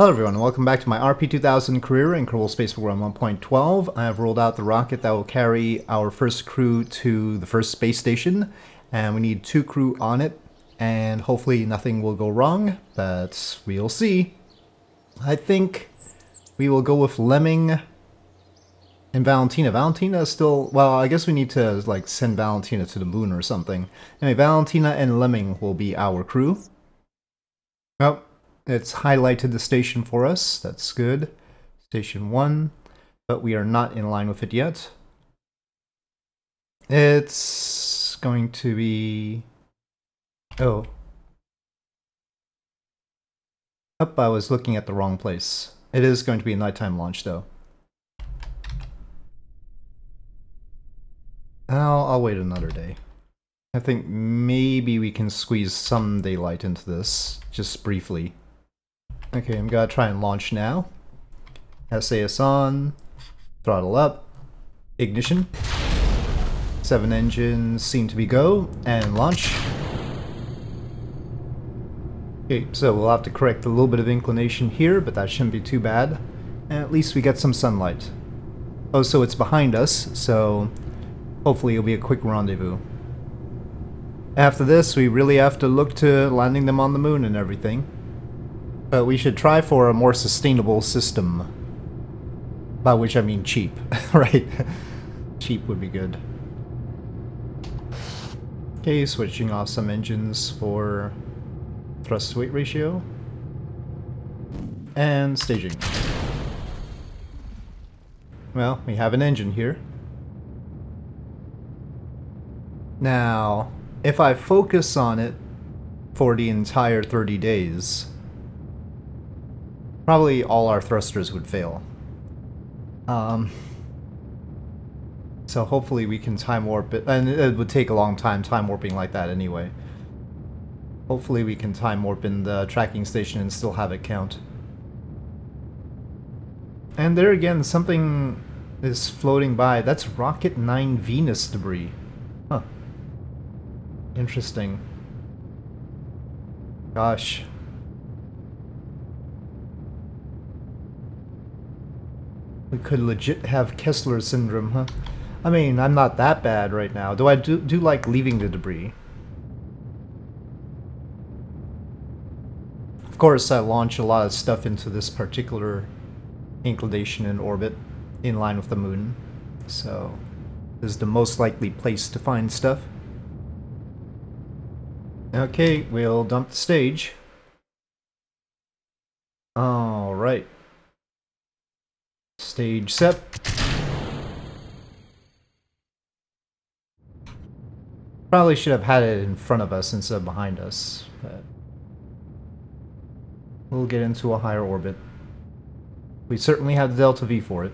Hello everyone, welcome back to my RP2000 career in Kerbal Space Program 1.12. I have rolled out the rocket that will carry our first crew to the first space station, and we need two crew on it, and hopefully nothing will go wrong, but we'll see. I think we will go with Lemming and Valentina. Valentina is still, well, I guess we need to like send Valentina to the moon or something. Anyway, Valentina and Lemming will be our crew. Oh, it's highlighted the station for us. That's good. Station 1. But we are not in line with it yet. It's going to be... Oh. Up, I was looking at the wrong place. It is going to be a nighttime launch, though. I'll, I'll wait another day. I think maybe we can squeeze some daylight into this, just briefly. Okay, I'm gonna try and launch now. SAS on, throttle up, ignition. Seven engines seem to be go, and launch. Okay, so we'll have to correct a little bit of inclination here, but that shouldn't be too bad. And at least we get some sunlight. Oh, so it's behind us, so hopefully it'll be a quick rendezvous. After this, we really have to look to landing them on the moon and everything. But we should try for a more sustainable system. By which I mean cheap, right? cheap would be good. Okay, switching off some engines for thrust weight ratio. And staging. Well, we have an engine here. Now, if I focus on it for the entire 30 days, probably all our thrusters would fail. Um, so hopefully we can time warp it, and it would take a long time time warping like that anyway. Hopefully we can time warp in the tracking station and still have it count. And there again, something is floating by. That's Rocket 9 Venus debris. Huh. Interesting. Gosh. We could legit have Kessler syndrome, huh? I mean, I'm not that bad right now. Do I do, do like leaving the debris? Of course, I launch a lot of stuff into this particular inclination in orbit, in line with the moon. So, this is the most likely place to find stuff. Okay, we'll dump the stage. Alright. Stage set. Probably should have had it in front of us instead of behind us, but we'll get into a higher orbit. We certainly have the Delta V for it.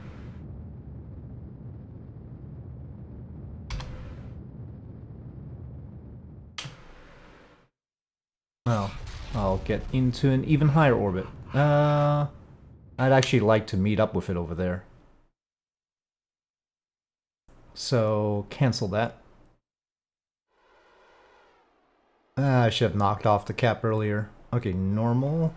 Well, I'll get into an even higher orbit. Uh, I'd actually like to meet up with it over there. So, cancel that. Uh, I should have knocked off the cap earlier. Okay, normal.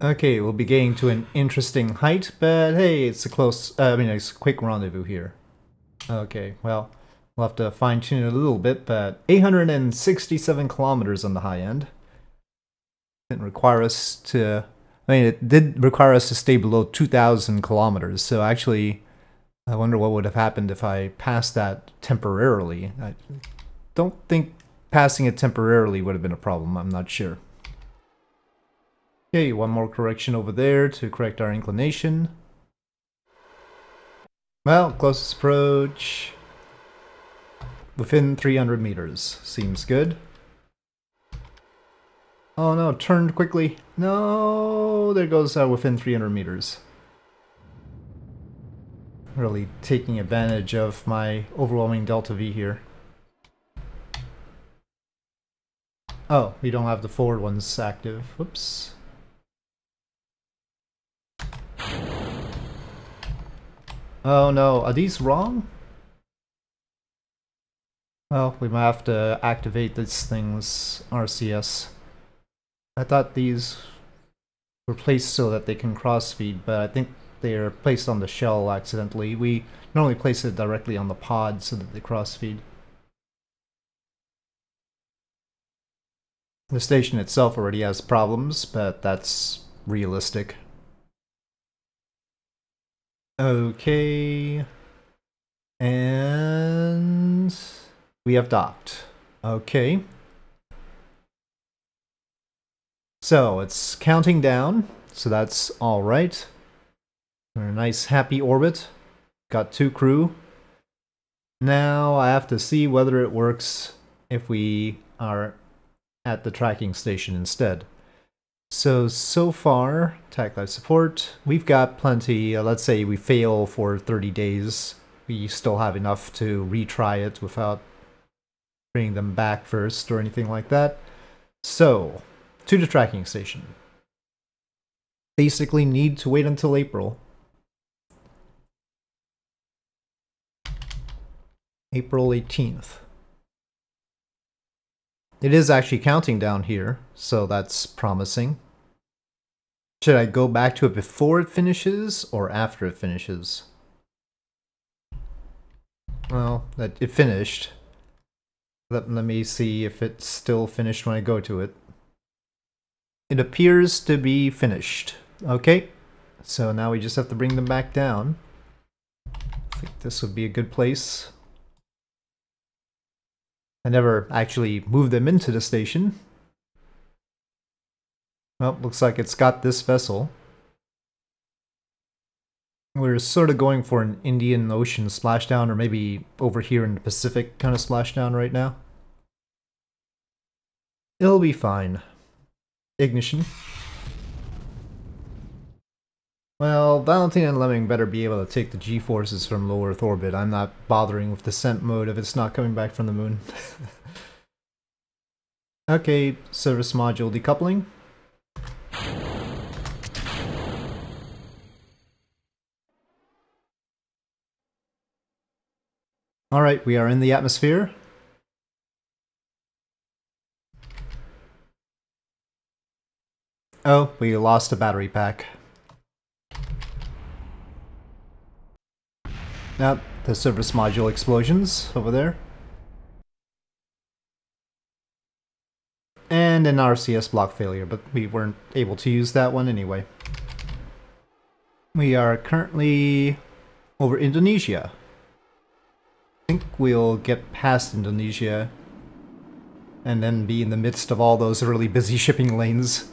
Okay, we'll be getting to an interesting height, but hey, it's a close, uh, I mean, it's a quick rendezvous here. Okay, well, we'll have to fine tune it a little bit, but 867 kilometers on the high end didn't require us to. I mean, it did require us to stay below 2,000 kilometers. So actually, I wonder what would have happened if I passed that temporarily. I don't think passing it temporarily would have been a problem. I'm not sure. Okay, one more correction over there to correct our inclination. Well, closest approach within 300 meters. Seems good. Oh no, turned quickly. No, there goes uh, within 300 meters. Really taking advantage of my overwhelming delta V here. Oh, we don't have the forward ones active. Whoops. Oh no, are these wrong? Well, we might have to activate this thing's RCS. I thought these were placed so that they can cross-feed, but I think they're placed on the shell accidentally. We normally place it directly on the pod so that they cross-feed. The station itself already has problems, but that's realistic. Okay. And we have docked. Okay. So it's counting down, so that's all right. We're in a nice happy orbit. Got two crew. Now I have to see whether it works if we are at the tracking station instead. So, so far, TAC life support, we've got plenty. Uh, let's say we fail for 30 days. We still have enough to retry it without bringing them back first or anything like that. So, to the tracking station. Basically need to wait until April. April 18th. It is actually counting down here, so that's promising. Should I go back to it before it finishes or after it finishes? Well, that it finished. Let, let me see if it's still finished when I go to it. It appears to be finished. Okay, so now we just have to bring them back down. I think this would be a good place. I never actually moved them into the station. Well, looks like it's got this vessel. We're sort of going for an Indian Ocean splashdown, or maybe over here in the Pacific kind of splashdown right now. It'll be fine. Ignition. Well, Valentine and Lemming better be able to take the G-forces from low Earth orbit. I'm not bothering with descent mode if it's not coming back from the moon. okay, service module decoupling. Alright, we are in the atmosphere. Oh, we lost a battery pack. Now, the service module explosions over there. And an RCS block failure, but we weren't able to use that one anyway. We are currently over Indonesia. I think we'll get past Indonesia and then be in the midst of all those really busy shipping lanes.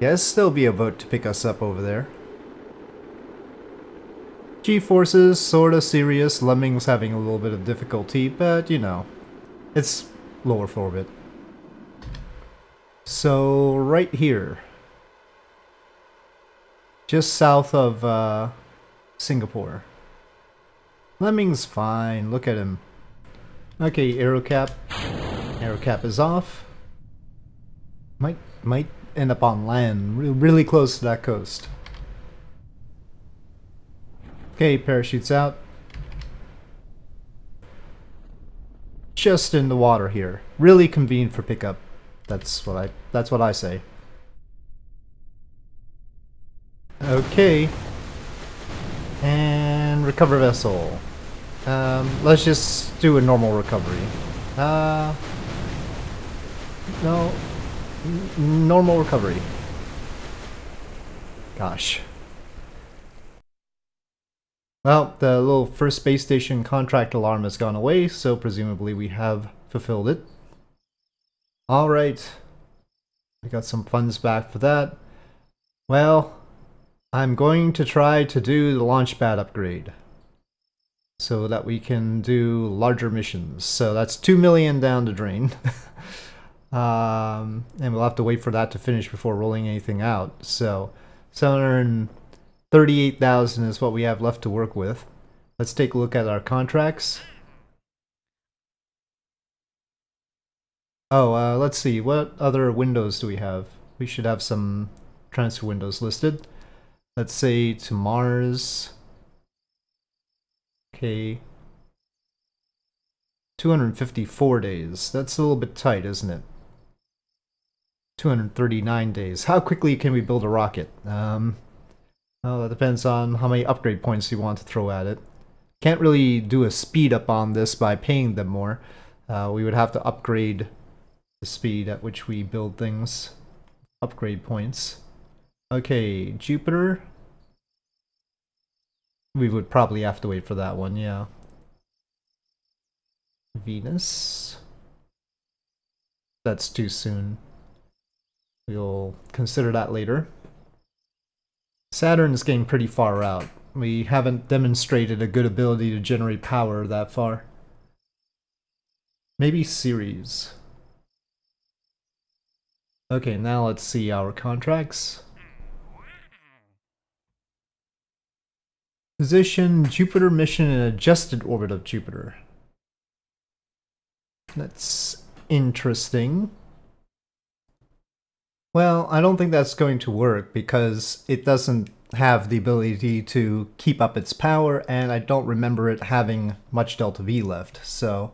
Yes, there'll be a boat to pick us up over there. G-forces, sorta serious. Lemming's having a little bit of difficulty, but you know, it's lower orbit. So, right here. Just south of uh, Singapore. Lemming's fine, look at him. Okay, aerocap. Aerocap is off. Might, might end up on land, really close to that coast. Okay, parachutes out. Just in the water here. Really convenient for pickup. That's what I that's what I say. Okay. And recover vessel. Um, let's just do a normal recovery. Uh, no, normal recovery. Gosh. Well, the little first space station contract alarm has gone away, so presumably we have fulfilled it. Alright. We got some funds back for that. Well, I'm going to try to do the launch pad upgrade. So that we can do larger missions. So that's 2 million down the drain. um, and we'll have to wait for that to finish before rolling anything out. So 738,000 is what we have left to work with. Let's take a look at our contracts. Oh, uh, let's see. What other windows do we have? We should have some transfer windows listed. Let's say to Mars. Okay. 254 days. That's a little bit tight, isn't it? 239 days. How quickly can we build a rocket? Um, well, that depends on how many upgrade points you want to throw at it. Can't really do a speed up on this by paying them more. Uh, we would have to upgrade the speed at which we build things. Upgrade points. Okay, Jupiter. We would probably have to wait for that one, yeah. Venus. That's too soon. We'll consider that later. Saturn is getting pretty far out. We haven't demonstrated a good ability to generate power that far. Maybe Ceres. Okay, now let's see our contracts. Position Jupiter mission in adjusted orbit of Jupiter. That's interesting. Well, I don't think that's going to work because it doesn't have the ability to keep up its power, and I don't remember it having much delta V left, so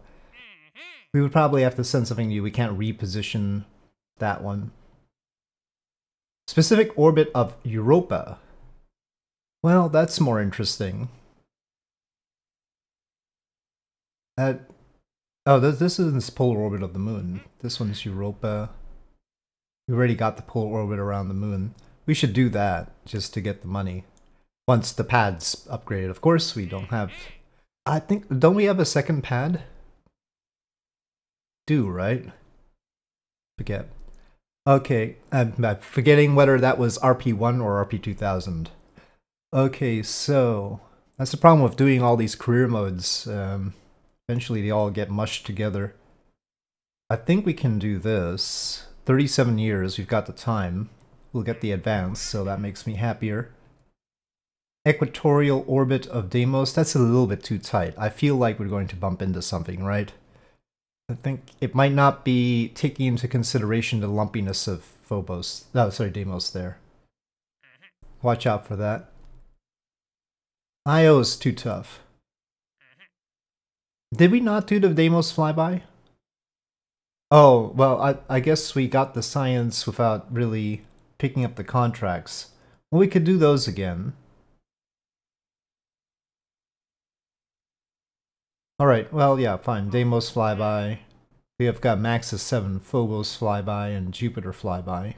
we would probably have to send something new. We can't reposition that one. Specific orbit of Europa. Well, that's more interesting. That... oh, this, this is the polar orbit of the moon. This one's Europa. We already got the polar orbit around the moon. We should do that just to get the money. Once the pad's upgraded. Of course, we don't have... I think... Don't we have a second pad? Do, right? Forget. Okay, I'm forgetting whether that was RP1 or RP2000. Okay, so that's the problem with doing all these career modes. Um, eventually they all get mushed together. I think we can do this. 37 years, we've got the time. We'll get the advance, so that makes me happier. Equatorial orbit of Deimos, that's a little bit too tight. I feel like we're going to bump into something, right? I think it might not be taking into consideration the lumpiness of Phobos. Oh, sorry, Deimos there. Watch out for that. Io is too tough. Did we not do the Deimos flyby? Oh, well, I, I guess we got the science without really picking up the contracts. Well, we could do those again. Alright, well, yeah, fine. Deimos flyby. We have got Maxis 7 Phobos flyby and Jupiter flyby.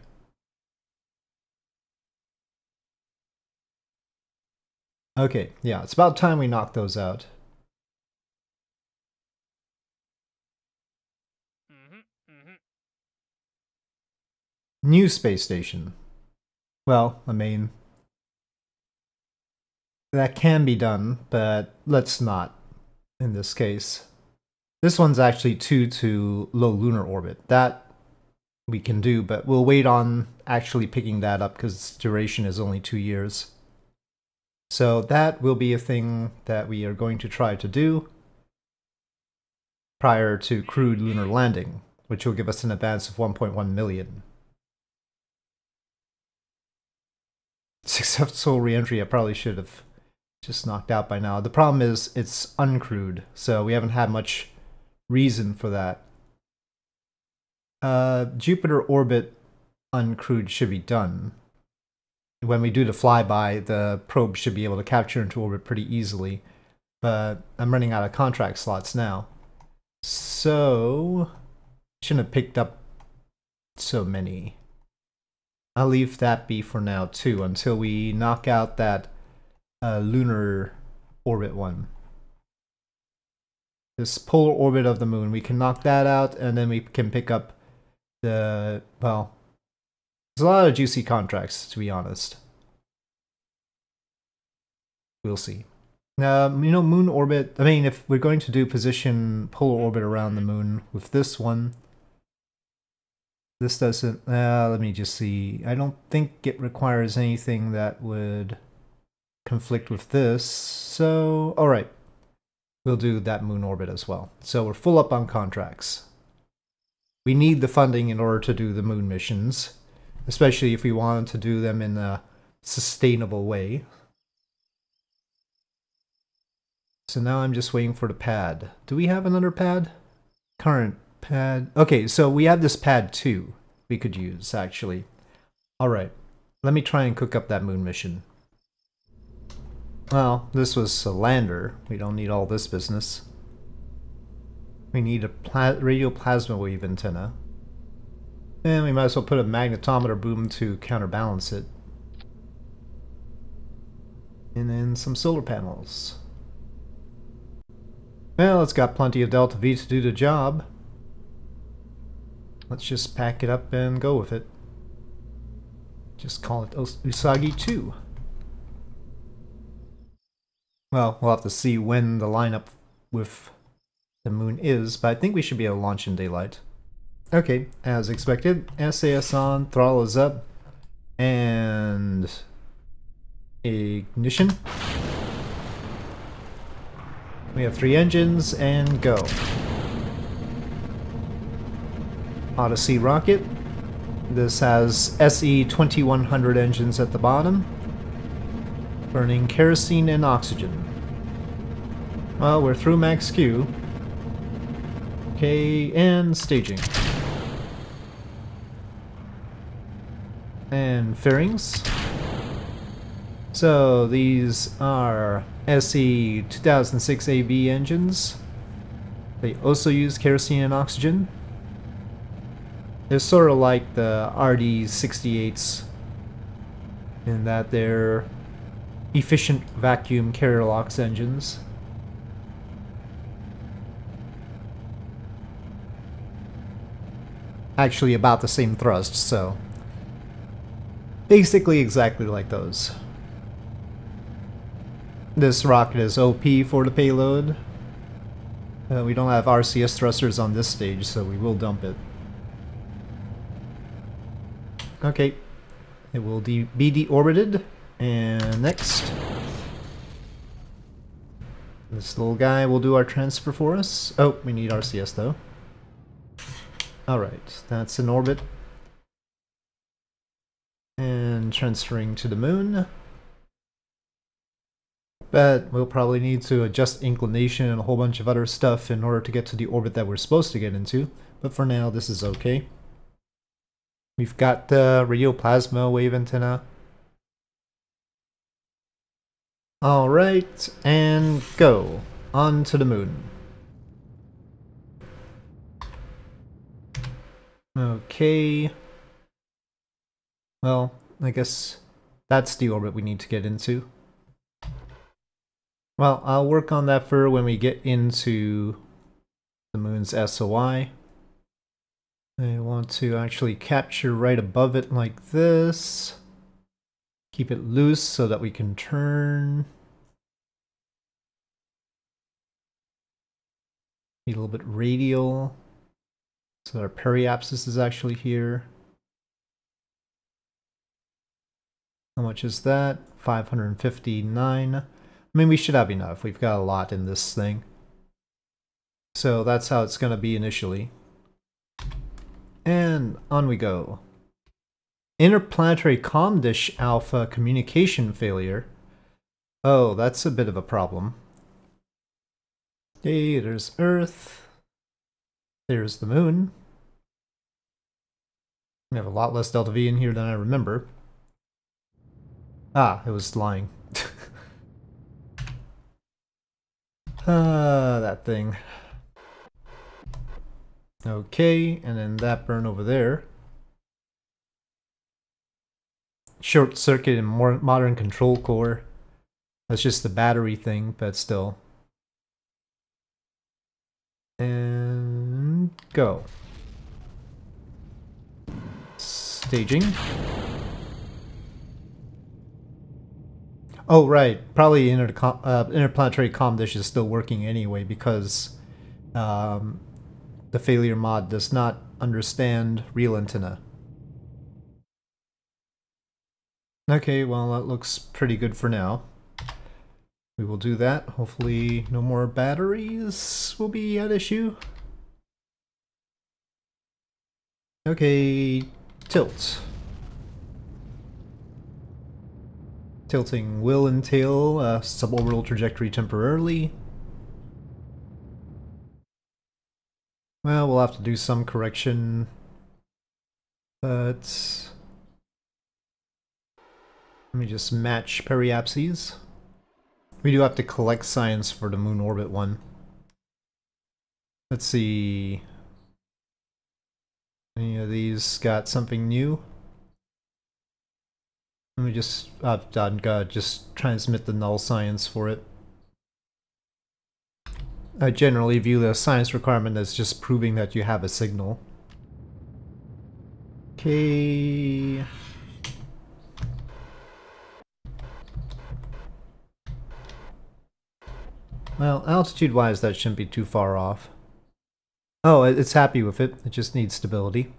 Okay, yeah, it's about time we knock those out. New space station. Well, I mean, that can be done, but let's not in this case. This one's actually 2 to low lunar orbit. That we can do, but we'll wait on actually picking that up because its duration is only 2 years. So that will be a thing that we are going to try to do prior to crewed lunar landing, which will give us an advance of 1.1 million. Successful reentry I probably should have just knocked out by now. The problem is it's uncrewed, so we haven't had much reason for that. Uh, Jupiter orbit uncrewed should be done when we do the flyby, the probe should be able to capture into orbit pretty easily. But I'm running out of contract slots now. So, shouldn't have picked up so many. I'll leave that be for now too, until we knock out that uh, lunar orbit one. This polar orbit of the moon, we can knock that out, and then we can pick up the, well, there's a lot of juicy contracts, to be honest. We'll see. Um, you know, moon orbit, I mean, if we're going to do position polar orbit around the moon with this one, this doesn't, uh, let me just see. I don't think it requires anything that would conflict with this. So, all right, we'll do that moon orbit as well. So we're full up on contracts. We need the funding in order to do the moon missions especially if we want to do them in a sustainable way. So now I'm just waiting for the pad. Do we have another pad? current pad. Okay, so we have this pad 2 we could use, actually. Alright, let me try and cook up that moon mission. Well, this was a lander. We don't need all this business. We need a pla radio plasma wave antenna. And we might as well put a magnetometer boom to counterbalance it. And then some solar panels. Well, it's got plenty of Delta V to do the job. Let's just pack it up and go with it. Just call it Usagi 2. Well, we'll have to see when the lineup with the moon is, but I think we should be able to launch in daylight. Okay, as expected, SAS on, throttle is up, and ignition. We have three engines, and go. Odyssey rocket. This has SE2100 engines at the bottom burning kerosene and oxygen. Well, we're through max Q. Okay, and staging. And fairings. So these are SE 2006 AB engines. They also use kerosene and oxygen. They're sort of like the RD68s in that they're efficient vacuum kerolox engines. Actually about the same thrust, so basically exactly like those. This rocket is OP for the payload. Uh, we don't have RCS thrusters on this stage, so we will dump it. Okay, it will de be deorbited. And next. This little guy will do our transfer for us. Oh, we need RCS though. Alright, that's in orbit. And transferring to the moon. But we'll probably need to adjust inclination and a whole bunch of other stuff in order to get to the orbit that we're supposed to get into. But for now, this is okay. We've got the radio plasma wave antenna. Alright, and go. On to the moon. Okay. Well, I guess that's the orbit we need to get into. Well, I'll work on that for when we get into the moon's SOI. I want to actually capture right above it like this. Keep it loose so that we can turn. Need a little bit radial. So our periapsis is actually here. How much is that? 559. I mean, we should have enough. We've got a lot in this thing. So that's how it's going to be initially. And on we go. Interplanetary COM dish alpha communication failure. Oh, that's a bit of a problem. Hey, there's Earth. There's the moon. We have a lot less delta V in here than I remember. Ah, it was lying. Ah, that thing. Okay, and then that burn over there. short circuit and more modern control core. That's just the battery thing, but still. And go. Staging. Oh, right. Probably inter uh, interplanetary com dish is still working anyway because um, the failure mod does not understand real antenna. Okay, well that looks pretty good for now. We will do that. Hopefully no more batteries will be at issue. Okay, tilt. Tilting will entail a suborbital trajectory temporarily. Well, we'll have to do some correction. But... Let me just match periapses. We do have to collect science for the moon orbit one. Let's see. Any of these got something new? Let me just, I've done, uh, just transmit the null science for it. I generally view the science requirement as just proving that you have a signal. Okay. Well, altitude-wise, that shouldn't be too far off. Oh, it's happy with it. It just needs stability.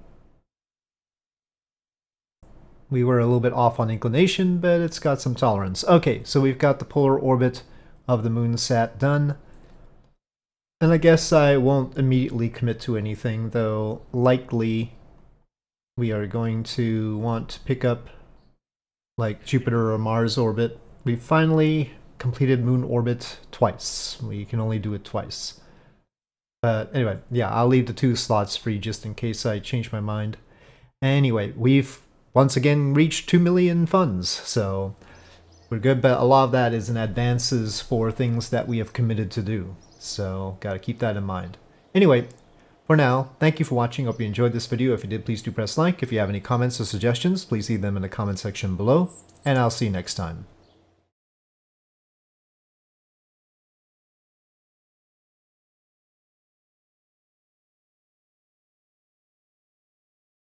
We were a little bit off on inclination, but it's got some tolerance. Okay, so we've got the polar orbit of the moon sat done. And I guess I won't immediately commit to anything, though likely we are going to want to pick up like Jupiter or Mars orbit. We finally completed moon orbit twice. We can only do it twice. But anyway, yeah, I'll leave the two slots free just in case I change my mind. Anyway, we've once again reached 2 million funds, so we're good, but a lot of that is in advances for things that we have committed to do. So, gotta keep that in mind. Anyway, for now, thank you for watching. Hope you enjoyed this video. If you did, please do press like. If you have any comments or suggestions, please leave them in the comment section below. And I'll see you next time.